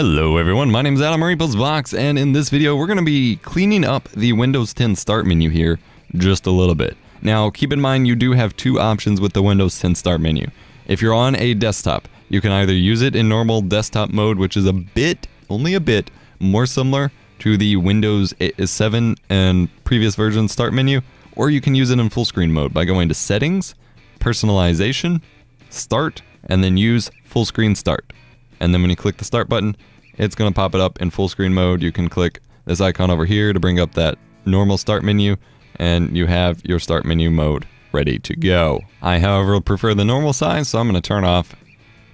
Hello everyone, my name is Adam or EposVox, and in this video we're going to be cleaning up the Windows 10 Start menu here just a little bit. Now keep in mind you do have two options with the Windows 10 Start menu. If you're on a desktop, you can either use it in normal desktop mode, which is a bit, only a bit, more similar to the Windows 7 and previous version Start menu, or you can use it in full screen mode by going to Settings, Personalization, Start, and then use Full Screen Start. And then when you click the start button, it's going to pop it up in full screen mode. You can click this icon over here to bring up that normal start menu and you have your start menu mode ready to go. I, however, prefer the normal size, so I'm going to turn off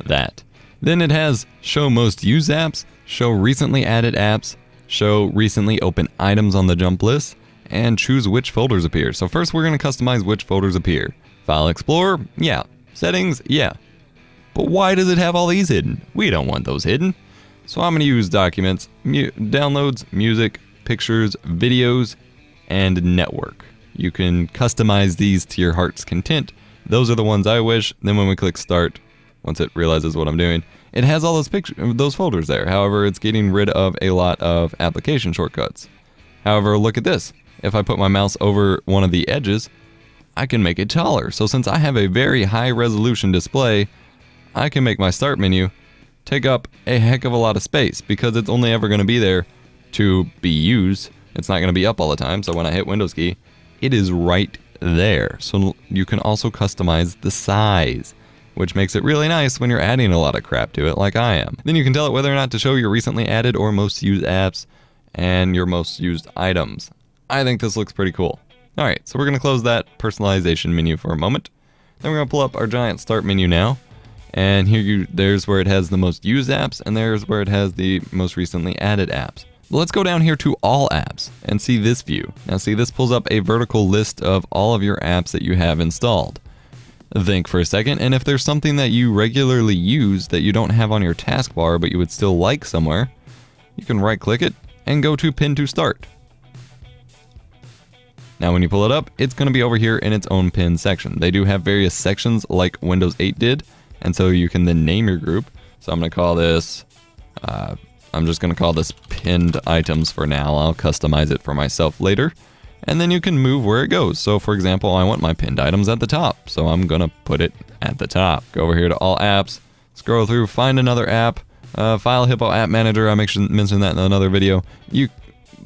that. Then it has show most used apps, show recently added apps, show recently open items on the jump list, and choose which folders appear. So first we're going to customize which folders appear. File Explorer, yeah. Settings, yeah. But why does it have all these hidden? We don't want those hidden. So I'm going to use documents, mu downloads, music, pictures, videos, and network. You can customize these to your heart's content. Those are the ones I wish. Then when we click start, once it realizes what I'm doing, it has all those pictures, those folders there. However, it's getting rid of a lot of application shortcuts. However, look at this. If I put my mouse over one of the edges, I can make it taller. So since I have a very high resolution display, I can make my start menu take up a heck of a lot of space because it's only ever going to be there to be used. It's not going to be up all the time. So when I hit Windows key, it is right there. So you can also customize the size, which makes it really nice when you're adding a lot of crap to it like I am. Then you can tell it whether or not to show your recently added or most used apps and your most used items. I think this looks pretty cool. Alright, so we're going to close that personalization menu for a moment. Then we're going to pull up our giant start menu now. And here you, there's where it has the most used apps, and there's where it has the most recently added apps. But let's go down here to all apps and see this view. Now see, this pulls up a vertical list of all of your apps that you have installed. Think for a second, and if there's something that you regularly use that you don't have on your taskbar but you would still like somewhere, you can right click it and go to pin to start. Now when you pull it up, it's going to be over here in its own pin section. They do have various sections like Windows 8 did, and so you can then name your group. So I'm going to call this, uh, I'm just going to call this pinned items for now. I'll customize it for myself later. And then you can move where it goes. So for example, I want my pinned items at the top. So I'm going to put it at the top. Go over here to all apps, scroll through, find another app, uh, File Hippo App Manager. I mentioned that in another video. You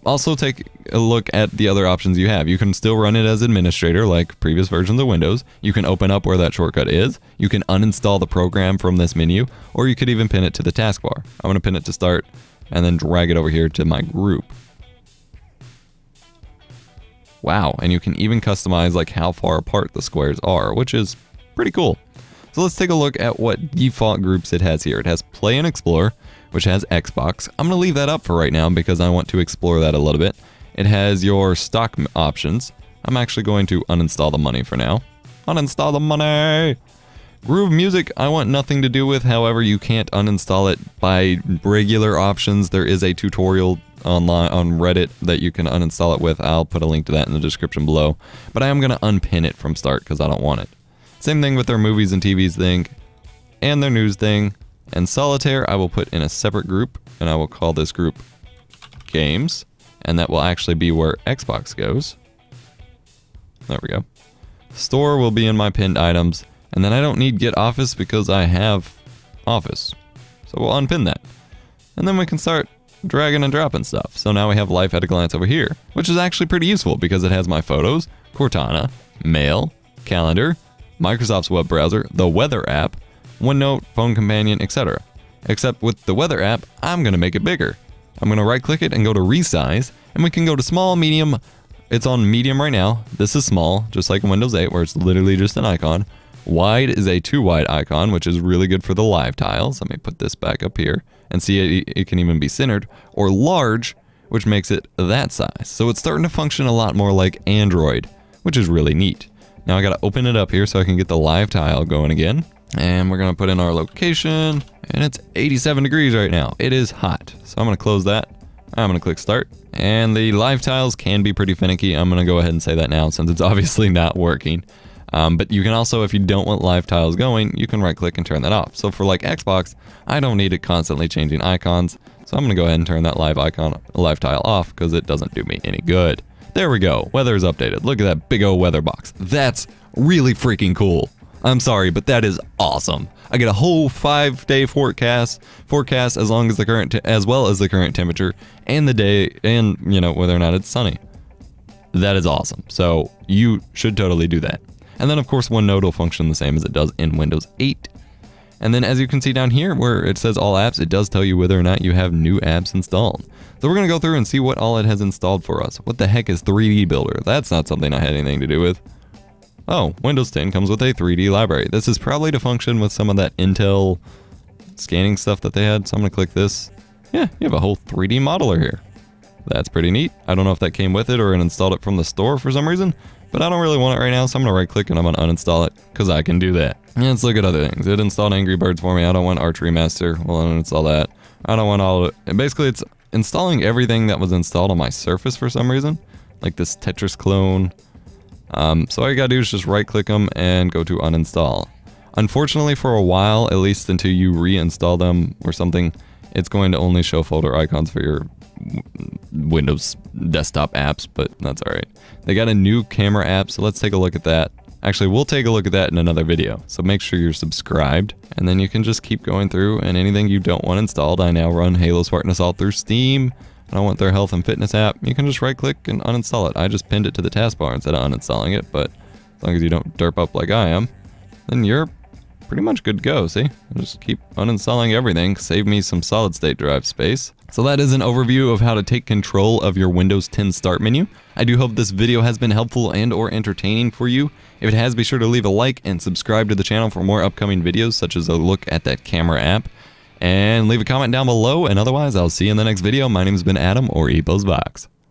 also take a look at the other options you have. You can still run it as administrator like previous versions of Windows. You can open up where that shortcut is. You can uninstall the program from this menu, or you could even pin it to the taskbar. I'm going to pin it to start and then drag it over here to my group. Wow, and you can even customize like how far apart the squares are, which is pretty cool. So let's take a look at what default groups it has here. It has Play and Explore, which has Xbox. I'm going to leave that up for right now because I want to explore that a little bit. It has your stock options. I'm actually going to uninstall the money for now. Uninstall the money! Groove Music, I want nothing to do with, however, you can't uninstall it by regular options. There is a tutorial online on Reddit that you can uninstall it with. I'll put a link to that in the description below. But I am going to unpin it from start because I don't want it. Same thing with their movies and TVs thing and their news thing. And Solitaire I will put in a separate group, and I will call this group Games, and that will actually be where Xbox goes. There we go. Store will be in my pinned items, and then I don't need Get Office because I have Office. So we'll unpin that. And then we can start dragging and dropping stuff. So now we have Life at a Glance over here, which is actually pretty useful because it has my photos, Cortana, Mail, Calendar, Microsoft's web browser, the Weather app, OneNote, Phone Companion, etc. Except with the weather app, I'm going to make it bigger. I'm going to right click it and go to resize, and we can go to small, medium. It's on medium right now. This is small, just like in Windows 8 where it's literally just an icon. Wide is a too wide icon, which is really good for the live tiles. Let me put this back up here and see it, it can even be centered. Or large, which makes it that size. So it's starting to function a lot more like Android, which is really neat. Now I gotta open it up here so I can get the live tile going again. And we're gonna put in our location, and it's 87 degrees right now. It is hot. So I'm gonna close that. I'm gonna click start. And the live tiles can be pretty finicky. I'm gonna go ahead and say that now since it's obviously not working. Um, but you can also, if you don't want live tiles going, you can right click and turn that off. So for like Xbox, I don't need it constantly changing icons. So I'm to go ahead and turn that live icon, live tile off because it doesn't do me any good. There we go. Weather is updated. Look at that big old weather box. That's really freaking cool. I'm sorry, but that is awesome. I get a whole five day forecast, forecast as long as the current, as well as the current temperature and the day and, you know, whether or not it's sunny. That is awesome. So you should totally do that. And then of course OneNote will function the same as it does in Windows 8. And then as you can see down here where it says all apps, it does tell you whether or not you have new apps installed. So we're going to go through and see what all it has installed for us. What the heck is 3D Builder? That's not something I had anything to do with. Oh, Windows 10 comes with a 3D library. This is probably to function with some of that Intel scanning stuff that they had. So I'm going to click this. Yeah, you have a whole 3D modeler here. That's pretty neat. I don't know if that came with it or it installed it from the store for some reason, but I don't really want it right now, so I'm going to right click and I'm going to uninstall it, because I can do that. Let's look at other things. It installed Angry Birds for me. I don't want Archery Master. Well, uninstall that. I don't want all of it. Basically, it's installing everything that was installed on my Surface for some reason, like this Tetris clone. Um, so all you gotta do is just right click them and go to uninstall. Unfortunately, for a while, at least until you reinstall them or something, it's going to only show folder icons for your Windows desktop apps, but that's alright. They got a new camera app, so let's take a look at that. Actually, we'll take a look at that in another video, so make sure you're subscribed, and then you can just keep going through, and anything you don't want installed, I now run Halo Spartan Assault through Steam, I don't want their health and fitness app, you can just right click and uninstall it. I just pinned it to the taskbar instead of uninstalling it, but as long as you don't derp up like I am, then you're pretty much good to go, see? I'll just keep uninstalling everything, save me some solid state drive space. So that is an overview of how to take control of your Windows 10 Start menu. I do hope this video has been helpful and or entertaining for you. If it has, be sure to leave a like and subscribe to the channel for more upcoming videos, such as a look at that camera app. And leave a comment down below, and otherwise, I'll see you in the next video. My name has been Adam, or EposVox.